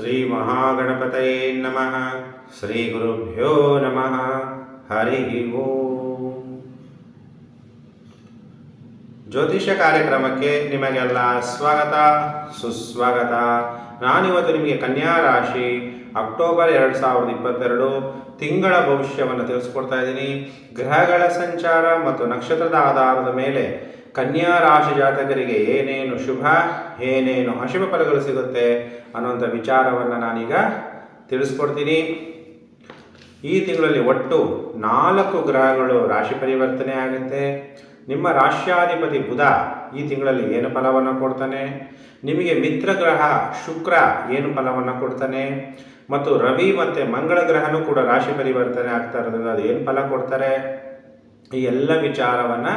ಶ್ರೀ ಮಹಾಗಣಪತಯೇ ನಮಃ. ಶ್ರೀ ಗುರುಭ್ಯೋ ನಮಃ. ಹರಿ ಓ. ಜ್ಯೋತಿಷ್ಯ ಕಾರ್ಯಕ್ರಮಕ್ಕೆ ನಿಮಗೆಲ್ಲ ಸ್ವಾಗತ, ಸುಸ್ವಾಗತ. ನಾನಿವತ್ತು ನಿಮಗೆ ಕನ್ಯಾ ರಾಶಿ ಅಕ್ಟೋಬರ್ ಎರಡು ಸಾವಿರದ ಇಪ್ಪತ್ತೆರಡು ತಿಂಗಳ ಭವಿಷ್ಯವನ್ನು ತಿಳಿಸ್ಕೊಡ್ತಾ ಇದ್ದೀನಿ. ಗ್ರಹಗಳ ಸಂಚಾರ ಮತ್ತು ನಕ್ಷತ್ರದ ಆಧಾರದ ಮೇಲೆ ಕನ್ಯಾ ರಾಶಿ ಜಾತಕರಿಗೆ ಏನೇನು ಶುಭ, ಏನೇನು ಅಶುಭ ಫಲಗಳು ಸಿಗುತ್ತೆ ಅನ್ನುವಂಥ ವಿಚಾರವನ್ನು ನಾನೀಗ ತಿಳಿಸ್ಕೊಡ್ತೀನಿ. ಈ ತಿಂಗಳಲ್ಲಿ ಒಟ್ಟು ನಾಲ್ಕು ಗ್ರಹಗಳು ರಾಶಿ ಪರಿವರ್ತನೆ ಆಗುತ್ತೆ. ನಿಮ್ಮ ರಾಶ್ಯಾಧಿಪತಿ ಬುಧ ಈ ತಿಂಗಳಲ್ಲಿ ಏನು ಫಲವನ್ನು ಕೊಡ್ತಾನೆ? ನಿಮಗೆ ಮಿತ್ರ ಗ್ರಹ ಶುಕ್ರ ಏನು ಫಲವನ್ನು ಕೊಡ್ತಾನೆ? ಮತ್ತು ರವಿ ಮತ್ತು ಮಂಗಳ ಗ್ರಹನೂ ಕೂಡ ರಾಶಿ ಪರಿವರ್ತನೆ ಆಗ್ತಾ ಇರೋದ್ರಿಂದ ಅದು ಏನು ಫಲ ಕೊಡ್ತಾರೆ? ಈ ಎಲ್ಲ ವಿಚಾರವನ್ನು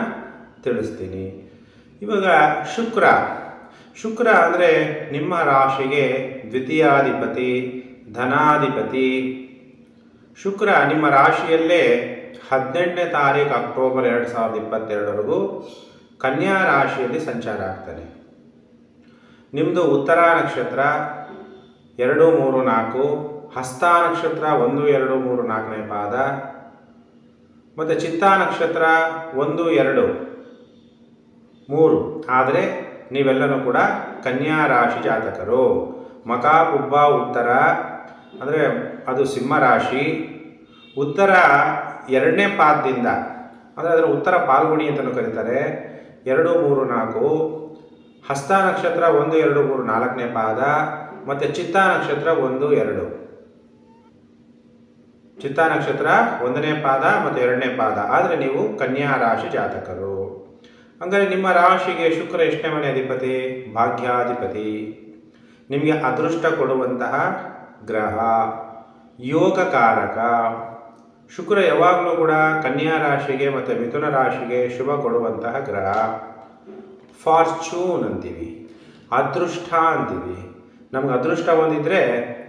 ತಿಳಿಸ್ತೀನಿ. ಇವಾಗ ಶುಕ್ರ. ಶುಕ್ರ ಅಂದರೆ ನಿಮ್ಮ ರಾಶಿಗೆ ದ್ವಿತೀಯಾಧಿಪತಿ, ಧನಾಧಿಪತಿ. ಶುಕ್ರ ನಿಮ್ಮ ರಾಶಿಯಲ್ಲೇ ಹದಿನೆಂಟನೇ ತಾರೀಕು ಅಕ್ಟೋಬರ್ ಎರಡು ಸಾವಿರದ ಇಪ್ಪತ್ತೆರಡರವರೆಗೂ ಕನ್ಯಾ ರಾಶಿಯಲ್ಲಿ ಸಂಚಾರ ಆಗ್ತಾನೆ. ನಿಮ್ಮದು ಉತ್ತರ ನಕ್ಷತ್ರ ಎರಡು ಮೂರು ನಾಲ್ಕು, ಹಸ್ತ ನಕ್ಷತ್ರ ಒಂದು ಎರಡು ಮೂರು ನಾಲ್ಕನೇ ಪಾದ, ಮತ್ತು ಚಿತ್ತಾ ನಕ್ಷತ್ರ ಒಂದು ಎರಡು. ಮೂರು. ಆದರೆ ನೀವೆಲ್ಲರೂ ಕೂಡ ಕನ್ಯಾ ರಾಶಿ ಜಾತಕರು. ಮಕ ಕುಬ್ಬ ಉತ್ತರ, ಅಂದರೆ ಅದು ಸಿಂಹ ರಾಶಿ. ಉತ್ತರ ಎರಡನೇ ಪಾದದಿಂದ, ಅಂದರೆ ಅದರ ಉತ್ತರ ಪಾಲ್ಗುಣಿ ಅಂತಲೂ ಕರೀತಾರೆ. ಎರಡು, ಮೂರು, ನಾಲ್ಕು. ಹಸ್ತ ನಕ್ಷತ್ರ ಒಂದು, ಎರಡು, ಮೂರು, ನಾಲ್ಕನೇ ಪಾದ. ಮತ್ತು ಚಿತ್ತ ನಕ್ಷತ್ರ ಒಂದು, ಎರಡು. ಚಿತ್ತ ನಕ್ಷತ್ರ ಒಂದನೇ ಪಾದ ಮತ್ತು ಎರಡನೇ ಪಾದ. ಆದರೆ ನೀವು ಕನ್ಯಾ ರಾಶಿ ಜಾತಕರು. ಅಂದರೆ ನಿಮ್ಮ ರಾಶಿಗೆ ಶುಕ್ರ ಎಷ್ಟನೇ ಮನೆ ಅಧಿಪತಿ? ಭಾಗ್ಯಾಧಿಪತಿ. ನಿಮಗೆ ಅದೃಷ್ಟ ಕೊಡುವಂತಹ ಗ್ರಹ. ಯೋಗಕಾರಕ. ಶುಕ್ರ ಯಾವಾಗಲೂ ಕೂಡ ಕನ್ಯಾ ರಾಶಿಗೆ ಮತ್ತು ಮಿಥುನ ರಾಶಿಗೆ ಶುಭ ಕೊಡುವಂತಹ ಗ್ರಹ. ಫಾರ್ಚೂನ್ ಅಂತೀವಿ. ಅದೃಷ್ಟ ಅಂತೀವಿ. ನಮ್ಗೆ ಅದೃಷ್ಟ ಒಂದಿದ್ರೆ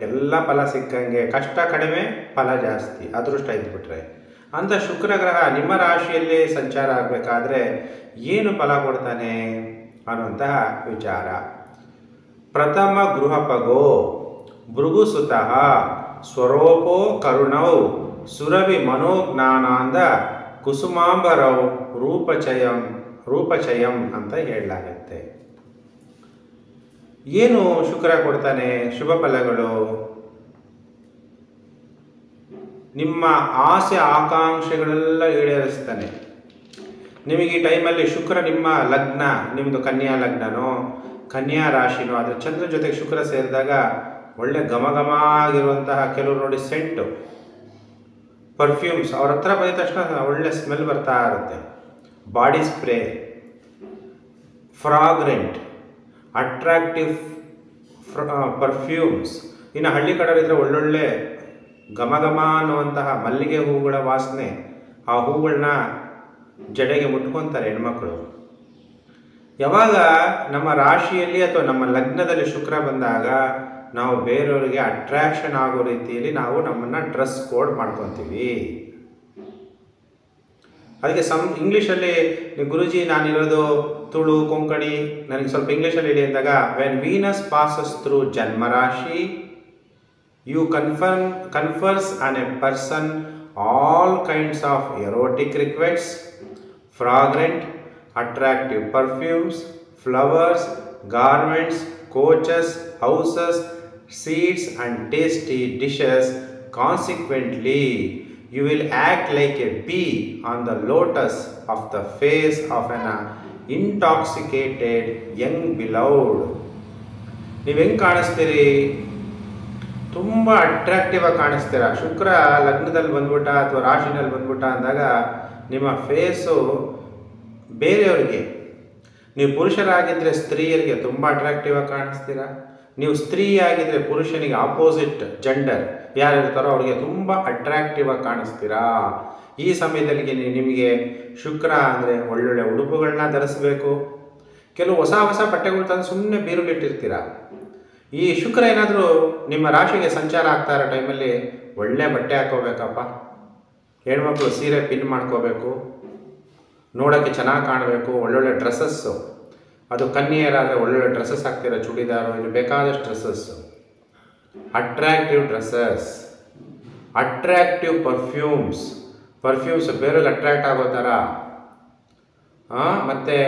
ಎಲ್ಲ ಫಲ ಸಿಕ್ಕಂಗೆ. ಕಷ್ಟ ಕಡಿಮೆ, ಫಲ ಜಾಸ್ತಿ. ಅದೃಷ್ಟ ಇದ್ಬಿಟ್ರೆ. ಅಂತ ಶುಕ್ರ ಗ್ರಹ ನಿಮ್ಮ ರಾಶಿಯಲ್ಲಿ ಸಂಚಾರ ಆಗಬೇಕಾದ್ರೆ ಏನು ಫಲ ಕೊಡ್ತಾನೆ ಅನ್ನುವಂತಹ ವಿಚಾರ. ಪ್ರಥಮ ಗೃಹಪಗೋ ಭೃಗುಸುತಃ ಸ್ವರೂಪೋ ಕರುಣೌ ಸುರವಿ ಮನೋಜ್ಞಾನಾಂದ, ಕುಸುಮಾಂಬರೌ, ರೂಪಚಯಂ ರೂಪಚಯಂ ಅಂತ ಹೇಳಲಾಗತ್ತೆ. ಏನು ಶುಕ್ರ ಕೊಡ್ತಾನೆ? ಶುಭ ಫಲಗಳು. ನಿಮ್ಮ ಆಸೆ ಆಕಾಂಕ್ಷೆಗಳೆಲ್ಲ ಈಡೇರಿಸ್ತಾನೆ. ನಿಮಗೆ ಈ ಟೈಮಲ್ಲಿ ಶುಕ್ರ ನಿಮ್ಮ ಲಗ್ನ ನಿಮ್ಮದು ಕನ್ಯಾ ಲಗ್ನನೋ, ಕನ್ಯಾ ರಾಶಿನೋ, ಆದರೆ ಚಂದ್ರ ಜೊತೆಗೆ ಶುಕ್ರ ಸೇರಿದಾಗ ಒಳ್ಳೆ ಘಮ ಆಗಿರುವಂತಹ ಕೆಲವರು ನೋಡಿ ಸೆಂಟು ಪರ್ಫ್ಯೂಮ್ಸ್ ಅವ್ರ ಹತ್ರ ಬಂದ ತಕ್ಷಣ ಒಳ್ಳೆ ಸ್ಮೆಲ್ ಬರ್ತಾ ಇರುತ್ತೆ. Body spray fragrant attractive perfumes ಇನ್ನು ಹಳ್ಳಿ ಕಡೆಯಲ್ಲಿದ್ದರೆ ಒಳ್ಳೊಳ್ಳೆ ಘಮ ಅನ್ನುವಂತಹ ಮಲ್ಲಿಗೆ ಹೂಗಳ ವಾಸನೆ, ಆ ಹೂಗಳನ್ನ ಜಡೆಗೆ ಮುಟ್ಕೊಂತಾರೆ ಹೆಣ್ಮಕ್ಳು. ಯಾವಾಗ ನಮ್ಮ ರಾಶಿಯಲ್ಲಿ ಅಥವಾ ನಮ್ಮ ಲಗ್ನದಲ್ಲಿ ಶುಕ್ರ ಬಂದಾಗ ನಾವು ಬೇರೆಯವರಿಗೆ ಅಟ್ರಾಕ್ಷನ್ ಆಗೋ ರೀತಿಯಲ್ಲಿ ನಾವು ನಮ್ಮನ್ನು ಡ್ರೆಸ್ ಕೋಡ್ ಮಾಡ್ಕೊತೀವಿ. ಅದಕ್ಕೆ ಸಮ್ ಇಂಗ್ಲೀಷಲ್ಲಿ ಗುರುಜಿ ನಾನಿರೋದು ತುಳು, ಕೊಂಕಣಿ, ನನಗೆ ಸ್ವಲ್ಪ ಇಂಗ್ಲೀಷಲ್ಲಿ ಹೇಳಿ ಅಂದಾಗ ವೆನ್ ವೀನಸ್ ಪಾಸಸ್ ಥ್ರೂ ಜನ್ಮರಾಶಿ You confirm confers on a person all kinds of erotic requests fragrant attractive perfumes flowers garments coaches houses seeds and tasty dishes. Consequently, you will act like a bee on the lotus of the face of an intoxicated young beloved. ನೀವು ಹೆಂಗೆ ಕಾಣಿಸ್ತೀರಿ ತುಂಬ attractive ಆಗಿ ಕಾಣಿಸ್ತೀರ? ಶುಕ್ರ ಲಗ್ನದಲ್ಲಿ ಬಂದ್ಬಿಟ್ಟ ಅಥವಾ ರಾಶಿನಲ್ಲಿ ಬಂದ್ಬಿಟ್ಟ ಅಂದಾಗ ನಿಮ್ಮ ಫೇಸು ಬೇರೆಯವ್ರಿಗೆ, ನೀವು ಪುರುಷರಾಗಿದ್ದರೆ ಸ್ತ್ರೀಯರಿಗೆ ತುಂಬ ಅಟ್ರಾಕ್ಟಿವ್ ಆಗಿ ಕಾಣಿಸ್ತೀರಾ? ನೀವು ಸ್ತ್ರೀ ಆಗಿದ್ದರೆ ಪುರುಷನಿಗೆ ಆಪೋಸಿಟ್ ಜೆಂಡರ್ ಯಾರಿರ್ತಾರೋ ಅವರಿಗೆ ತುಂಬ ಅಟ್ರಾಕ್ಟಿವ್ ಆಗಿ ಕಾಣಿಸ್ತೀರಾ? ಈ ಸಮಯದಲ್ಲಿ ನಿಮಗೆ ಶುಕ್ರ ಅಂದರೆ ಒಳ್ಳೊಳ್ಳೆ ಉಡುಪುಗಳನ್ನ ಧರಿಸ್ಬೇಕು. ಕೆಲವು ಹೊಸ ಹೊಸ ಬಟ್ಟೆಗಳು ತಂದು ಸುಮ್ಮನೆ ಬೀರುಲಿಟ್ಟಿರ್ತೀರ? ಈ ಶುಕ್ರ ಏನಾದರೂ ನಿಮ್ಮ ರಾಶಿಗೆ ಸಂಚಾರ ಆಗ್ತಾ ಇರೋ ಟೈಮಲ್ಲಿ ಒಳ್ಳೆ ಬಟ್ಟೆ ಹಾಕೋಬೇಕಪ್ಪ. ಹೆಣ್ಮಕ್ಳು ಸೀರೆ ಪಿನ್ ಮಾಡ್ಕೋಬೇಕು. ನೋಡೋಕ್ಕೆ ಚೆನ್ನಾಗಿ ಕಾಣಬೇಕು, ಒಳ್ಳೊಳ್ಳೆ ಡ್ರೆಸ್ಸಸ್ಸು ಅದು ಕನ್ನಿಯರಾದರೆ ಒಳ್ಳೊಳ್ಳೆ ಡ್ರೆಸ್ಸಸ್ ಹಾಕ್ತೀರ ಚೂಡಿದಾರು ಇಲ್ಲಿ ಬೇಕಾದಷ್ಟು dresses attractive dresses attractive perfumes perfumes ಬೇರೆಗೆ attract ಆಗೋ ಥರ. ಮತ್ತು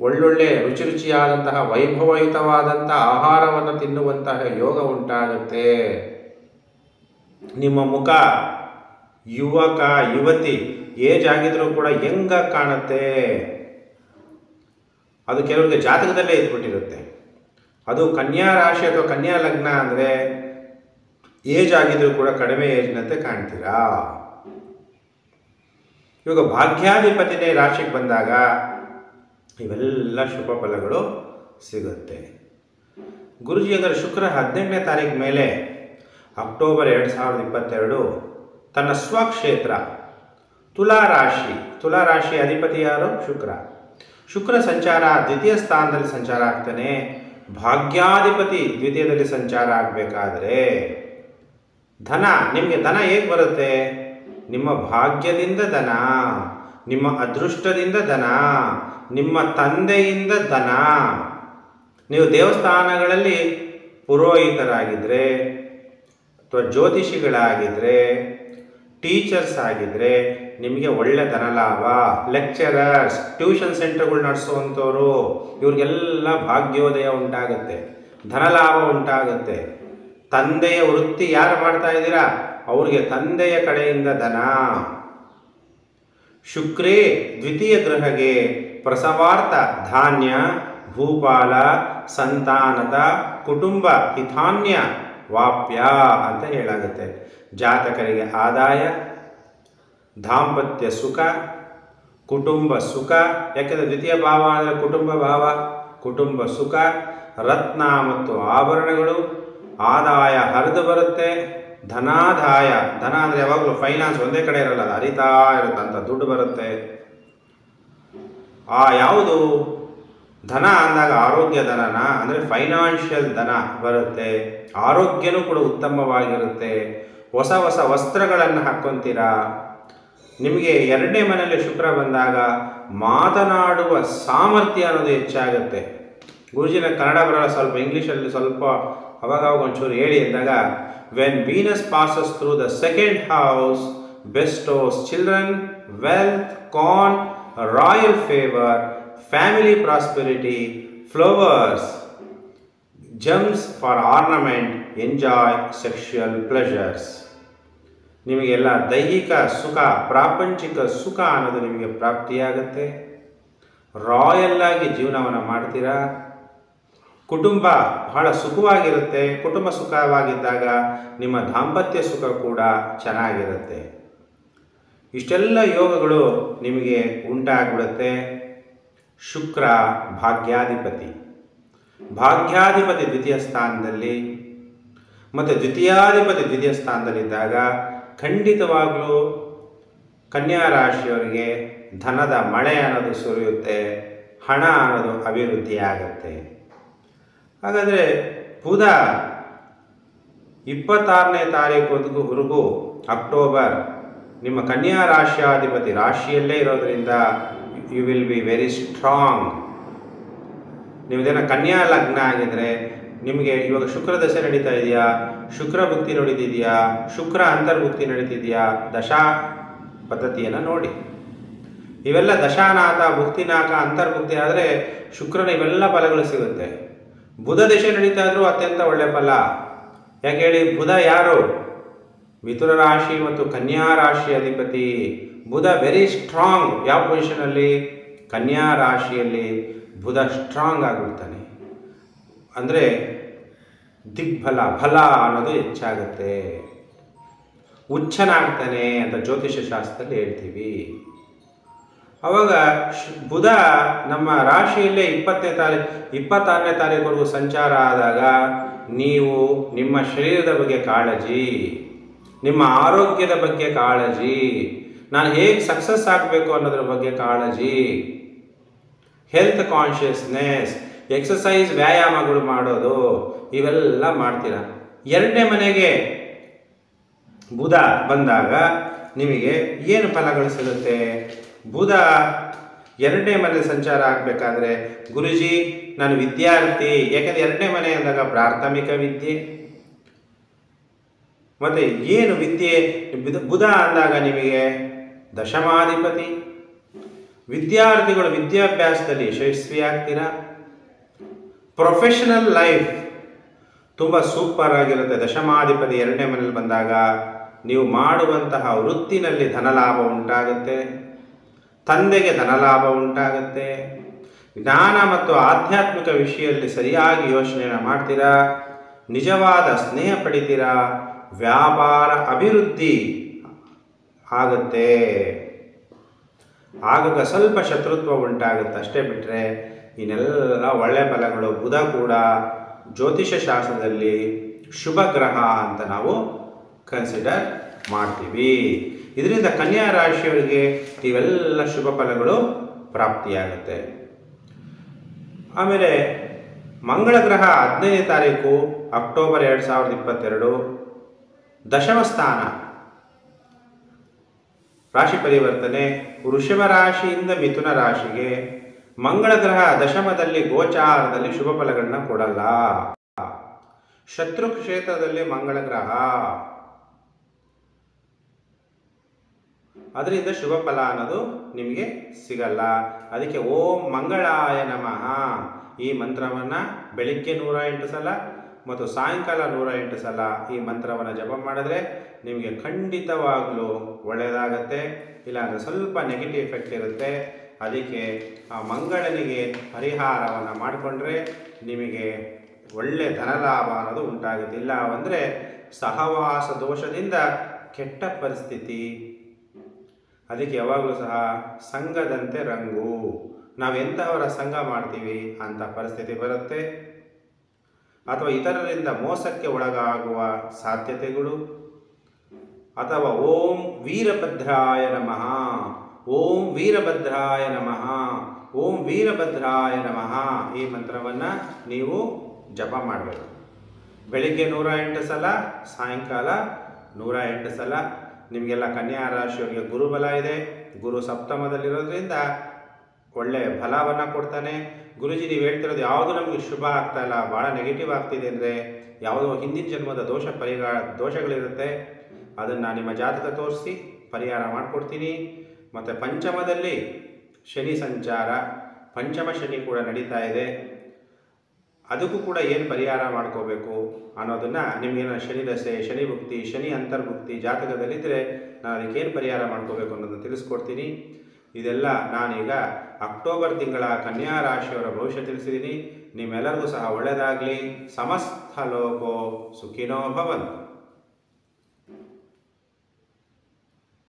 ಒಳ್ಳೊಳ್ಳೆ ರುಚಿ ರುಚಿಯಾದಂತಹ ವೈಭವಯುತವಾದಂತಹ ಆಹಾರವನ್ನು ತಿನ್ನುವಂತಹ ಯೋಗ ಉಂಟಾಗುತ್ತೆ. ನಿಮ್ಮ ಮುಖ, ಯುವಕ, ಯುವತಿ, ಏಜ್ ಆಗಿದ್ರೂ ಕೂಡ ಹೆಂಗ ಕಾಣುತ್ತೆ? ಅದು ಕೆಲವರಿಗೆ ಜಾತಕದಲ್ಲೇ ಇದ್ಬಿಟ್ಟಿರುತ್ತೆ. ಅದು ಕನ್ಯಾ ರಾಶಿ ಅಥವಾ ಕನ್ಯಾ ಲಗ್ನ ಅಂದರೆ ಏಜ್ ಆಗಿದ್ರೂ ಕೂಡ ಕಡಿಮೆ ಏಜ್ನಂತೆ ಕಾಣ್ತೀರಾ? ಇವಾಗ ಭಾಗ್ಯಾಧಿಪತಿನೇ ರಾಶಿಗೆ ಬಂದಾಗ ಇವೆಲ್ಲ ಶುಭ ಫಲಗಳು ಸಿಗುತ್ತೆ. ಗುರುಜಿ ಅಂದರೆ ಶುಕ್ರ ಹದಿನೆಂಟನೇ ತಾರೀಕು ಮೇಲೆ ಅಕ್ಟೋಬರ್ ಎರಡು ಸಾವಿರದ ಇಪ್ಪತ್ತೆರಡು ತನ್ನ ಸ್ವಕ್ಷೇತ್ರ ತುಲಾ ರಾಶಿ ತುಲಾ ರಾಶಿ ಅಧಿಪತಿ ಯಾರು? ಶುಕ್ರ. ಶುಕ್ರ ಸಂಚಾರ ದ್ವಿತೀಯ ಸ್ಥಾನದಲ್ಲಿ ಸಂಚಾರ ಆಗ್ತಾನೆ. ಭಾಗ್ಯಾಧಿಪತಿ ದ್ವಿತೀಯದಲ್ಲಿ ಸಂಚಾರ ಆಗಬೇಕಾದ್ರೆ ಧನ. ನಿಮಗೆ ಧನ ಹೇಗೆ ಬರುತ್ತೆ? ನಿಮ್ಮ ಭಾಗ್ಯದಿಂದ ಧನ. ನಿಮ್ಮ ಅದೃಷ್ಟದಿಂದ ದನ, ನಿಮ್ಮ ತಂದೆಯಿಂದ ದನ. ನೀವು ದೇವಸ್ಥಾನಗಳಲ್ಲಿ ಪುರೋಹಿತರಾಗಿದ್ದರೆ ಅಥವಾ ಜ್ಯೋತಿಷಿಗಳಾಗಿದ್ದರೆ ಟೀಚರ್ಸ್ ಆಗಿದ್ದರೆ ನಿಮಗೆ ಒಳ್ಳೆ ಧನಲಾಭ ಲೆಕ್ಚರರ್ಸ್ ಟ್ಯೂಷನ್ ಸೆಂಟರ್ಗಳು ನಡೆಸುವಂಥವ್ರು ಇವ್ರಿಗೆಲ್ಲ ಭಾಗ್ಯೋದಯ ಉಂಟಾಗುತ್ತೆ ಧನಲಾಭ ಉಂಟಾಗುತ್ತೆ. ತಂದೆಯ ವೃತ್ತಿ ಯಾರು ಮಾಡ್ತಾ ಇದ್ದೀರಾ? ಅವ್ರಿಗೆ ತಂದೆಯ ಕಡೆಯಿಂದ ಧನ ಶುಕ್ರೇ ದ್ವಿತೀಯ ಗ್ರಹಗೆ ಪ್ರಸವಾರ್ಥ ಧಾನ್ಯ, ಭೂಪಾಲ ಸಂತಾನದ ಕುಟುಂಬ, ಹಿತಾನ್ಯ, ವಾಪ್ಯ ಅಂತ ಹೇಳಾಗುತ್ತೆ. ಜಾತಕರಿಗೆ ಆದಾಯ, ದಾಂಪತ್ಯ ಸುಖ, ಕುಟುಂಬ ಸುಖ, ಯಾಕೆಂದರೆ ದ್ವಿತೀಯ ಭಾವ ಅಂದರೆ ಕುಟುಂಬ ಭಾವ, ಕುಟುಂಬ ಸುಖ, ರತ್ನ ಮತ್ತು ಆಭರಣಗಳು, ಆದಾಯ ಹರಿದು ಬರುತ್ತೆ. ಧನಾದಾಯ. ಧನ ಅಂದರೆ ಯಾವಾಗಲೂ ಫೈನಾನ್ಸ್ ಒಂದೇ ಕಡೆ ಇರಲ್ಲ, ಅದು ಹರಿತಾ ಇರುತ್ತೆ, ಅಂತ ದುಡ್ಡು ಬರುತ್ತೆ. ಆ ಯಾವುದು? ಧನ ಅಂದಾಗ ಆರೋಗ್ಯ ಧನನ? ಅಂದರೆ ಫೈನಾನ್ಷಿಯಲ್ ಧನ ಬರುತ್ತೆ. ಆರೋಗ್ಯನೂ ಕೂಡ ಉತ್ತಮವಾಗಿರುತ್ತೆ. ಹೊಸ ಹೊಸ ವಸ್ತ್ರಗಳನ್ನು ಹಾಕ್ಕೊತೀರಾ? ನಿಮಗೆ ಎರಡನೇ ಮನೆಯಲ್ಲಿ ಶುಕ್ರ ಬಂದಾಗ ಮಾತನಾಡುವ ಸಾಮರ್ಥ್ಯ ಅನ್ನೋದು ಹೆಚ್ಚಾಗುತ್ತೆ. ಗುರುಜಿನ ಕನ್ನಡ ಬರಲ್ಲ, ಸ್ವಲ್ಪ ಇಂಗ್ಲೀಷಲ್ಲಿ ಸ್ವಲ್ಪ ಅವಾಗ ಒಂಚೂರು ಹೇಳಿ ಅಂದಾಗ when Venus passes through the second house bestows children wealth corn royal favour family prosperity flowers, gems for ornament enjoy sexual pleasures ನಿಮಗೆಲ್ಲ ದೈಹಿಕ ಸುಖ ಪ್ರಾಪಂಚಿಕ ಸುಖ ಅನ್ನೋದು ನಿಮಗೆ ಪ್ರಾಪ್ತಿಯಾಗುತ್ತೆ. ರಾಯಲ್ ಆಗಿ ಜೀವನವನ್ನು ಮಾಡ್ತೀರಾ? ಕುಟುಂಬ ಬಹಳ ಸುಖವಾಗಿರುತ್ತೆ. ಕುಟುಂಬ ಸುಖವಾಗಿದ್ದಾಗ ನಿಮ್ಮ ದಾಂಪತ್ಯ ಸುಖ ಕೂಡ ಚೆನ್ನಾಗಿರುತ್ತೆ. ಇಷ್ಟೆಲ್ಲ ಯೋಗಗಳು ನಿಮಗೆ ಉಂಟಾಗ್ಬಿಡುತ್ತೆ. ಶುಕ್ರ ಭಾಗ್ಯಾಧಿಪತಿ. ಭಾಗ್ಯಾಧಿಪತಿ ದ್ವಿತೀಯ ಸ್ಥಾನದಲ್ಲಿ ಮತ್ತು ದ್ವಿತೀಯಾಧಿಪತಿ ದ್ವಿತೀಯ ಸ್ಥಾನದಲ್ಲಿದ್ದಾಗ ಖಂಡಿತವಾಗಲೂ ಕನ್ಯಾ ರಾಶಿಯವರಿಗೆ ಧನದ ಮಳೆ ಅನ್ನೋದು ಸುರಿಯುತ್ತೆ, ಹಣ ಅನ್ನೋದು ಅಭಿವೃದ್ಧಿ ಆಗುತ್ತೆ ಹಾಗಾದರೆ ಬುಧ ಇಪ್ಪತ್ತಾರನೇ ತಾರೀಕುವರೆಗೂ ಅಕ್ಟೋಬರ್. ನಿಮ್ಮ ಕನ್ಯಾ ರಾಶಿಯಾಧಿಪತಿ ರಾಶಿಯಲ್ಲೇ ಇರೋದರಿಂದ you will be very strong ನಿಮ್ಮದೇನ ಕನ್ಯಾ ಲಗ್ನ ಆಗಿದ್ರೆ ನಿಮಗೆ ಇವಾಗ ಶುಕ್ರ ದಶೆ ನಡೀತಾ ಇದೆಯಾ? ಶುಕ್ರ ಭಕ್ತಿ ನಡೀತಿದೆಯಾ? ಶುಕ್ರ ಅಂತರ್ಭುಕ್ತಿ ನಡೀತಿದೆಯಾ? ದಶಾ ಪದ್ಧತಿಯನ್ನು ನೋಡಿ. ಇವೆಲ್ಲ ದಶಾನಾಥ, ಭುಕ್ತಿನಾಥ, ಅಂತರ್ಭುಕ್ತಿ ಆದರೆ ಶುಕ್ರನ ಇವೆಲ್ಲ ಫಲಗಳು ಸಿಗುತ್ತೆ. ಬುಧ ದಿಶೆ ನಡೀತಾ ಇದ್ರೂ ಅತ್ಯಂತ ಒಳ್ಳೆ ಫಲ. ಯಾಕೆ ಹೇಳಿ, ಬುಧ ಯಾರು? ಮಿಥುನ ರಾಶಿ ಮತ್ತು ಕನ್ಯಾ ರಾಶಿ ಅಧಿಪತಿ. ಬುಧ ವೆರಿ ಸ್ಟ್ರಾಂಗ್ ಯಾವ ಪೊಸಿಷನಲ್ಲಿ ಕನ್ಯಾ ರಾಶಿಯಲ್ಲಿ ಬುಧ ಸ್ಟ್ರಾಂಗ್ ಆಗಿಬಿಡ್ತಾನೆ ಅಂದರೆ ದಿಗ್ಬಲ ಫಲ ಅನ್ನೋದು ಹೆಚ್ಚಾಗುತ್ತೆ. ಉಚ್ಚನಾಗ್ತಾನೆ ಅಂತ ಜ್ಯೋತಿಷ್ಯ ಶಾಸ್ತ್ರದಲ್ಲಿ ಹೇಳ್ತೀವಿ. ಅವಾಗ ಬುಧ ನಮ್ಮ ರಾಶಿಯಲ್ಲೇ ಇಪ್ಪತ್ತನೇ ತಾರೀಕು ಇಪ್ಪತ್ತಾರನೇ ತಾರೀಕುವರೆಗೂ ಸಂಚಾರ ಆದಾಗ ನೀವು ನಿಮ್ಮ ಶರೀರದ ಬಗ್ಗೆ ಕಾಳಜಿ, ನಿಮ್ಮ ಆರೋಗ್ಯದ ಬಗ್ಗೆ ಕಾಳಜಿ, ನಾನು ಹೇಗೆ ಸಕ್ಸಸ್ ಆಗಬೇಕು ಅನ್ನೋದ್ರ ಬಗ್ಗೆ ಕಾಳಜಿ ಹೆಲ್ತ್ ಕಾನ್ಷಿಯಸ್ನೆಸ್ ಎಕ್ಸಸೈಸ್ ವ್ಯಾಯಾಮಗಳು ಮಾಡೋದು, ಇವೆಲ್ಲ ಮಾಡ್ತೀರಾ? ಎರಡನೇ ಮನೆಗೆ ಬುಧ ಬಂದಾಗ ನಿಮಗೆ ಏನು ಫಲಗಳು ಸಿಗುತ್ತೆ? ಬುಧ ಎರಡನೇ ಮನೆ ಸಂಚಾರ ಆಗಬೇಕಾದ್ರೆ ಗುರುಜಿ, ನಾನು ವಿದ್ಯಾರ್ಥಿ, ಯಾಕಂದರೆ ಎರಡನೇ ಮನೆ ಅಂದಾಗ ಪ್ರಾಥಮಿಕ ವಿದ್ಯೆ. ಮತ್ತು ಏನು ವಿದ್ಯೆ? ಬುಧ ಅಂದಾಗ ನಿಮಗೆ ದಶಮಾಧಿಪತಿ. ವಿದ್ಯಾರ್ಥಿಗಳು ವಿದ್ಯಾಭ್ಯಾಸದಲ್ಲಿ ಯಶಸ್ವಿ ಆಗ್ತೀರಾ ಪ್ರೊಫೆಷನಲ್ ಲೈಫ್ ತುಂಬ ಸೂಪರ್ ಆಗಿರುತ್ತೆ. ದಶಮಾಧಿಪತಿ ಎರಡನೇ ಮನೇಲಿ ಬಂದಾಗ ನೀವು ಮಾಡುವಂತಹ ವೃತ್ತಿನಲ್ಲಿ ಧನಲಾಭ ಉಂಟಾಗುತ್ತೆ. ತಂದೆಗೆ ಧನಲಾಭ ಉಂಟಾಗುತ್ತೆ. ಜ್ಞಾನ ಮತ್ತು ಆಧ್ಯಾತ್ಮಿಕ ವಿಷಯದಲ್ಲಿ ಸರಿಯಾಗಿ ಯೋಚನೆಯನ್ನು ಮಾಡ್ತೀರಾ? ನಿಜವಾದ ಸ್ನೇಹ ಪಡಿತೀರಾ? ವ್ಯಾಪಾರ ಅಭಿವೃದ್ಧಿ ಆಗುತ್ತೆ. ಆಗಾಗ ಸ್ವಲ್ಪ ಶತ್ರುತ್ವ ಉಂಟಾಗುತ್ತೆ ಅಷ್ಟೇ ಬಿಟ್ಟರೆ ಇನ್ನೆಲ್ಲ ಒಳ್ಳೆ ಫಲಗಳು, ಬುಧ ಕೂಡ ಜ್ಯೋತಿಷ ಶಾಸ್ತ್ರದಲ್ಲಿ ಶುಭ ಗ್ರಹ ಅಂತ ನಾವು ಕನ್ಸಿಡರ್ ಮಾಡ್ತೀವಿ. ಇದರಿಂದ ಕನ್ಯಾ ರಾಶಿಯವರಿಗೆ ಇವೆಲ್ಲ ಶುಭ ಫಲಗಳು ಪ್ರಾಪ್ತಿಯಾಗುತ್ತೆ. ಆಮೇಲೆ ಮಂಗಳ ಗ್ರಹ ಹದಿನೈದನೇ ತಾರೀಕು, ಅಕ್ಟೋಬರ್ ಎರಡು ಸಾವಿರದ ಇಪ್ಪತ್ತೆರಡು ದಶಮಸ್ಥಾನ ರಾಶಿ ಪರಿವರ್ತನೆ, ವೃಷಭ ರಾಶಿಯಿಂದ ಮಿಥುನ ರಾಶಿಗೆ ಮಂಗಳ ಗ್ರಹ ದಶಮದಲ್ಲಿ ಗೋಚಾರದಲ್ಲಿ ಶುಭ ಫಲಗಳನ್ನ ಕೊಡಲ್ಲ. ಶತ್ರು ಕ್ಷೇತ್ರದಲ್ಲಿ ಮಂಗಳ ಗ್ರಹ. ಅದರಿಂದ ಶುಭ ಫಲ ಅನ್ನೋದು ನಿಮಗೆ ಸಿಗಲ್ಲ. ಅದಕ್ಕೆ ಓಂ ಮಂಗಳಾಯ ನಮಃ. ಈ ಮಂತ್ರವನ್ನು ಬೆಳಿಗ್ಗೆ ನೂರ ಎಂಟು ಸಲ ಮತ್ತು ಸಾಯಂಕಾಲ ನೂರ ಎಂಟು ಸಲ ಈ ಮಂತ್ರವನ್ನು ಜಪ ಮಾಡಿದ್ರೆ ನಿಮಗೆ ಖಂಡಿತವಾಗಲೂ ಒಳ್ಳೆಯದಾಗತ್ತೆ. ಇಲ್ಲಾಂದರೆ ಸ್ವಲ್ಪ ನೆಗೆಟಿವ್ ಎಫೆಕ್ಟ್ ಇರುತ್ತೆ. ಅದಕ್ಕೆ ಆ ಮಂಗಳನಿಗೆ ಪರಿಹಾರವನ್ನು ಮಾಡಿಕೊಂಡ್ರೆ ನಿಮಗೆ ಒಳ್ಳೆ ಧನಲಾಭ ಅನ್ನೋದು ಉಂಟಾಗುತ್ತೆ. ಇಲ್ಲ ಅಂದರೆ ಸಹವಾಸ ದೋಷದಿಂದ ಕೆಟ್ಟ ಪರಿಸ್ಥಿತಿ ಅದಕ್ಕೆ ಯಾವಾಗಲೂ ಸಹ ಸಂಘದಂತೆ ರಂಗು. ನಾವು ಎಂತಹವರ ಸಂಘ ಮಾಡ್ತೀವಿ ಅಂತ ಪರಿಸ್ಥಿತಿ ಬರುತ್ತೆ. ಅಥವಾ ಇತರರಿಂದ ಮೋಸಕ್ಕೆ ಒಳಗಾಗುವ ಸಾಧ್ಯತೆಗಳು. ಅಥವಾ ಓಂ ವೀರಭದ್ರಾಯ ನಮಃ, ಓಂ ವೀರಭದ್ರಾಯ ನಮಃ, ಓಂ ವೀರಭದ್ರಾಯ ನಮಃ ಈ ಮಂತ್ರವನ್ನು ನೀವು ಜಪ ಮಾಡಬೇಕು. ಬೆಳಿಗ್ಗೆ ನೂರ ಎಂಟು ಸಲ, ಸಾಯಂಕಾಲ ನೂರ ಎಂಟು ಸಲ ನಿಮಗೆಲ್ಲ ಕನ್ಯಾ ರಾಶಿಯವರಿಗೆ ಗುರುಬಲ ಇದೆ. ಗುರು ಸಪ್ತಮದಲ್ಲಿರೋದ್ರಿಂದ ಒಳ್ಳೆಯ ಫಲವನ್ನು ಕೊಡ್ತಾನೆ. ಗುರುಜಿ, ನೀವು ಹೇಳ್ತಿರೋದು ಯಾವುದು ನಮಗೆ ಶುಭ ಆಗ್ತಾ ಇಲ್ಲ ಭಾಳ ನೆಗೆಟಿವ್ ಆಗ್ತಿದೆ ಅಂದರೆ ಯಾವುದೋ ಹಿಂದಿನ ಜನ್ಮದ ದೋಷ ಪರಿಹಾರ ದೋಷಗಳಿರುತ್ತೆ. ಅದನ್ನು ನಿಮ್ಮ ಜಾತಕ ತೋರಿಸಿ ಪರಿಹಾರ ಮಾಡಿಕೊಡ್ತೀನಿ. ಮತ್ತು ಪಂಚಮದಲ್ಲಿ ಶನಿ ಸಂಚಾರ. ಪಂಚಮ ಶನಿ ಕೂಡ ನಡೀತಾ ಇದೆ. ಅದಕ್ಕೂ ಕೂಡ ಏನು ಪರಿಹಾರ ಮಾಡ್ಕೋಬೇಕು ಅನ್ನೋದನ್ನು ನಿಮಗೇನು ಶನಿ ದಸೆ, ಶನಿ ಭುಕ್ತಿ, ಶನಿ ಅಂತರ್ಭುಕ್ತಿ ಜಾತಕದಲ್ಲಿದ್ದರೆ ನಾನು ಅದಕ್ಕೇನು ಪರಿಹಾರ ಮಾಡ್ಕೋಬೇಕು ಅನ್ನೋದನ್ನು ತಿಳಿಸ್ಕೊಡ್ತೀನಿ. ಇದೆಲ್ಲ ನಾನೀಗ ಅಕ್ಟೋಬರ್ ತಿಂಗಳ ಕನ್ಯಾ ರಾಶಿಯವರ ಭವಿಷ್ಯ ತಿಳಿಸಿದ್ದೀನಿ ನಿಮ್ಮೆಲ್ಲರಿಗೂ ಸಹ ಒಳ್ಳೆಯದಾಗಲಿ ಸಮಸ್ತ ಲೋಕೋ ಸುಖಿನೋ ಭವಂತು.